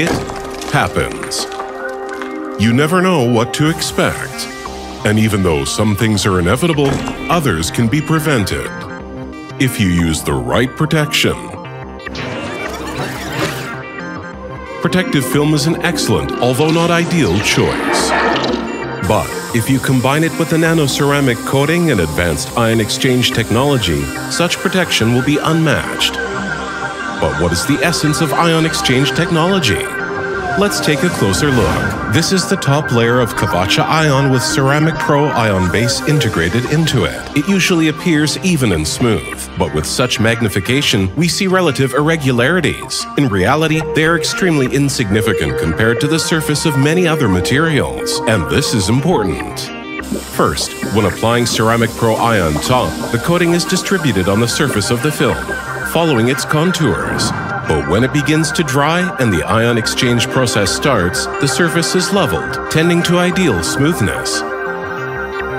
It happens. You never know what to expect. And even though some things are inevitable, others can be prevented. If you use the right protection. Protective film is an excellent, although not ideal, choice. But if you combine it with a nano-ceramic coating and advanced ion exchange technology, such protection will be unmatched. But what is the essence of ion exchange technology? Let's take a closer look. This is the top layer of Kavaca Ion with Ceramic Pro Ion base integrated into it. It usually appears even and smooth, but with such magnification, we see relative irregularities. In reality, they are extremely insignificant compared to the surface of many other materials, and this is important. First, when applying Ceramic Pro Ion top, the coating is distributed on the surface of the film, following its contours. But when it begins to dry and the ion exchange process starts, the surface is leveled, tending to ideal smoothness.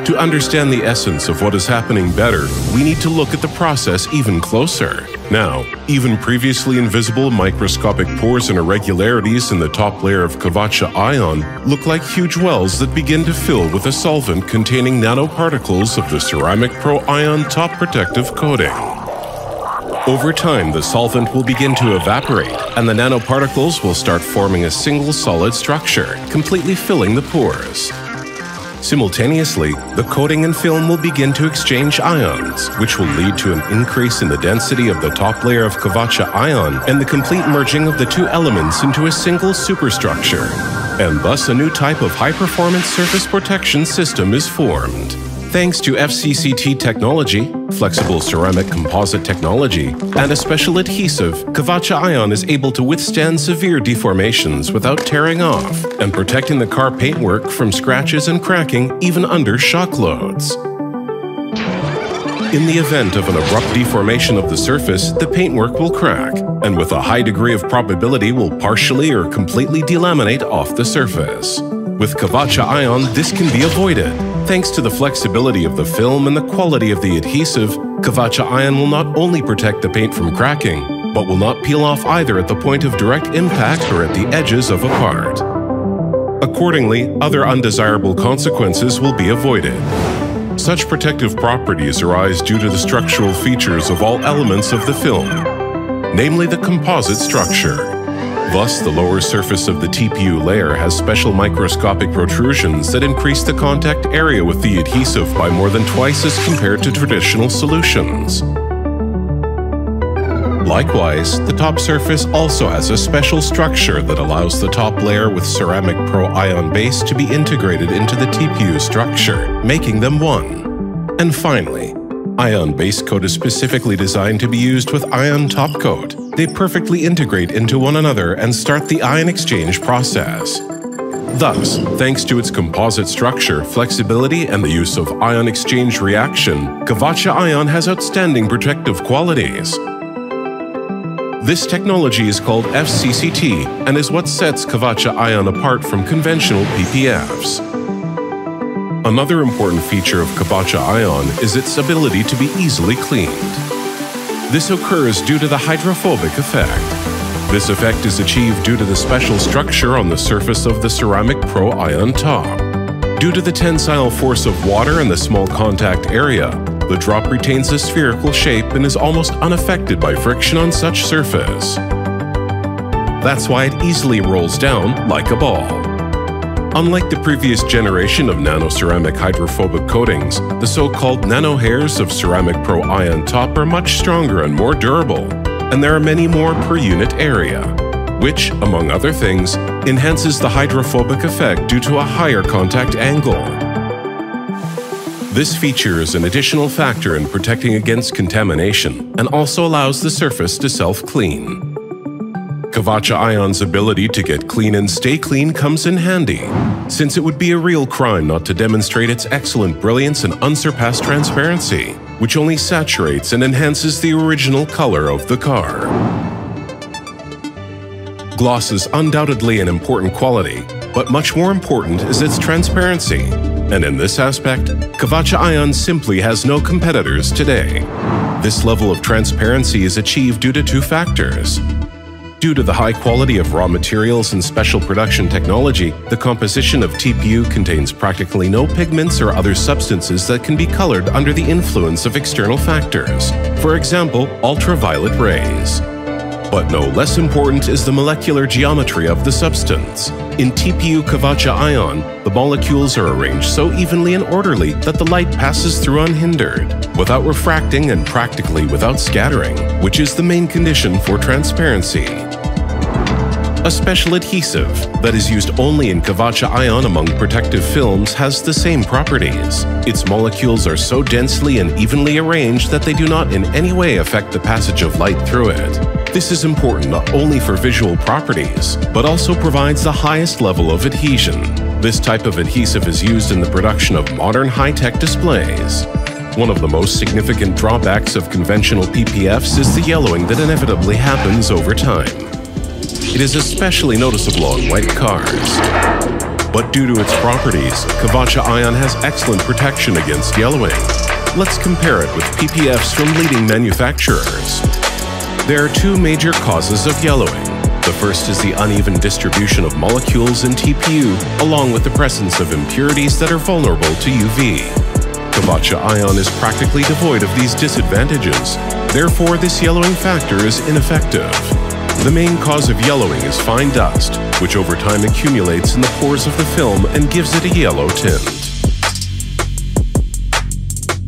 To understand the essence of what is happening better, we need to look at the process even closer. Now, even previously invisible microscopic pores and irregularities in the top layer of Kavaca ion look like huge wells that begin to fill with a solvent containing nanoparticles of the Ceramic Pro Ion top protective coating. Over time, the solvent will begin to evaporate, and the nanoparticles will start forming a single solid structure, completely filling the pores. Simultaneously, the coating and film will begin to exchange ions, which will lead to an increase in the density of the top layer of Kavaca ion and the complete merging of the two elements into a single superstructure. And thus, a new type of high performance surface protection system is formed. Thanks to FCCT technology, flexible ceramic composite technology, and a special adhesive, Kavaca Ion is able to withstand severe deformations without tearing off and protecting the car paintwork from scratches and cracking even under shock loads. In the event of an abrupt deformation of the surface, the paintwork will crack, and with a high degree of probability will partially or completely delaminate off the surface. With Kavaca Ion, this can be avoided. Thanks to the flexibility of the film and the quality of the adhesive, Kavaca Ion will not only protect the paint from cracking, but will not peel off either at the point of direct impact or at the edges of a part. Accordingly, other undesirable consequences will be avoided. Such protective properties arise due to the structural features of all elements of the film, namely the composite structure. Thus, the lower surface of the TPU layer has special microscopic protrusions that increase the contact area with the adhesive by more than twice as compared to traditional solutions. Likewise, the top surface also has a special structure that allows the top layer with Ceramic Pro Ion base to be integrated into the TPU structure, making them one. And finally, Ion base coat is specifically designed to be used with ion top coat. They perfectly integrate into one another and start the ion exchange process. Thus, thanks to its composite structure, flexibility, and the use of ion exchange reaction, Kavaca Ion has outstanding protective qualities. This technology is called FCCT and is what sets Kavaca Ion apart from conventional PPFs. Another important feature of Kavaca Ion is its ability to be easily cleaned. This occurs due to the hydrophobic effect. This effect is achieved due to the special structure on the surface of the Ceramic Pro Ion top. Due to the tensile force of water and the small contact area, the drop retains a spherical shape and is almost unaffected by friction on such surface. That's why it easily rolls down like a ball. Unlike the previous generation of nanoceramic hydrophobic coatings, the so-called nano hairs of Ceramic Pro Ion Top are much stronger and more durable, and there are many more per unit area, which, among other things, enhances the hydrophobic effect due to a higher contact angle. This feature is an additional factor in protecting against contamination and also allows the surface to self-clean. Kavaca Ion's ability to get clean and stay clean comes in handy, since it would be a real crime not to demonstrate its excellent brilliance and unsurpassed transparency, which only saturates and enhances the original color of the car. Gloss is undoubtedly an important quality, but much more important is its transparency, and in this aspect, Kavaca Ion simply has no competitors today. This level of transparency is achieved due to two factors. Due to the high quality of raw materials and special production technology, the composition of TPU contains practically no pigments or other substances that can be colored under the influence of external factors, for example, ultraviolet rays. But no less important is the molecular geometry of the substance. In TPU Kavaca ion, the molecules are arranged so evenly and orderly that the light passes through unhindered, without refracting and practically without scattering, which is the main condition for transparency. A special adhesive that is used only in Kavaca ion among protective films has the same properties. Its molecules are so densely and evenly arranged that they do not in any way affect the passage of light through it. This is important not only for visual properties, but also provides the highest level of adhesion. This type of adhesive is used in the production of modern high-tech displays. One of the most significant drawbacks of conventional PPFs is the yellowing that inevitably happens over time. It is especially noticeable on white cars. But due to its properties, Kavaca Ion has excellent protection against yellowing. Let's compare it with PPFs from leading manufacturers. There are two major causes of yellowing. The first is the uneven distribution of molecules in TPU, along with the presence of impurities that are vulnerable to UV. Kavaca ion is practically devoid of these disadvantages. Therefore, this yellowing factor is ineffective. The main cause of yellowing is fine dust, which over time accumulates in the pores of the film and gives it a yellow tint.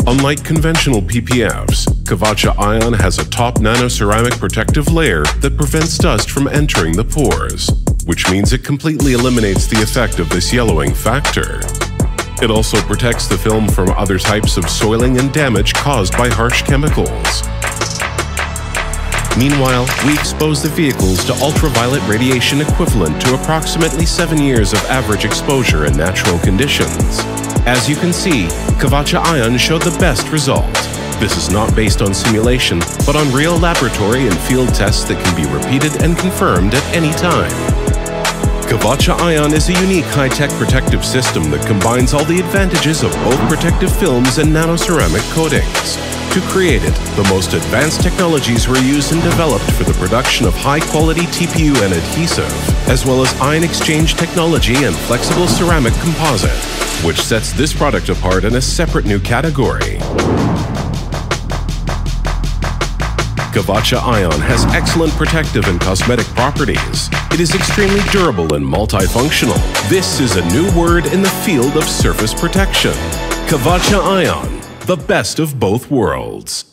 Unlike conventional PPFs, Kavaca Ion has a top nanoceramic protective layer that prevents dust from entering the pores, which means it completely eliminates the effect of this yellowing factor. It also protects the film from other types of soiling and damage caused by harsh chemicals. Meanwhile, we expose the vehicles to ultraviolet radiation equivalent to approximately 7 years of average exposure in natural conditions. As you can see, Kavaca Ion showed the best result. This is not based on simulation, but on real laboratory and field tests that can be repeated and confirmed at any time. Kavaca Ion is a unique high-tech protective system that combines all the advantages of both protective films and nanoceramic coatings. To create it, the most advanced technologies were used and developed for the production of high-quality TPU and adhesive, as well as ion exchange technology and flexible ceramic composite, which sets this product apart in a separate new category. Kavaca Ion has excellent protective and cosmetic properties. It is extremely durable and multifunctional. This is a new word in the field of surface protection. Kavaca Ion the best of both worlds.